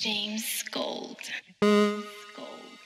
James Gold. Gold.